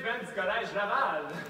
management du Collège Laval.